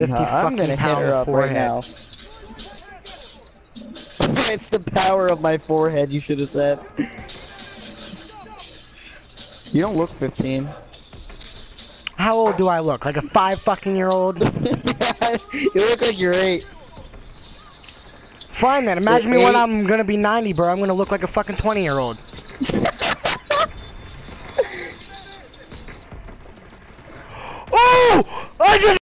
50 Uh, I'm gonna hit her up forehead. right now. it's the power of my forehead, you should have said. You don't look 15. How old do I look? Like a five fucking year old? you look like you're 8. Fine then. Imagine me when. I'm gonna be 90, bro. I'm gonna look like a fucking 20 year old. oh! I just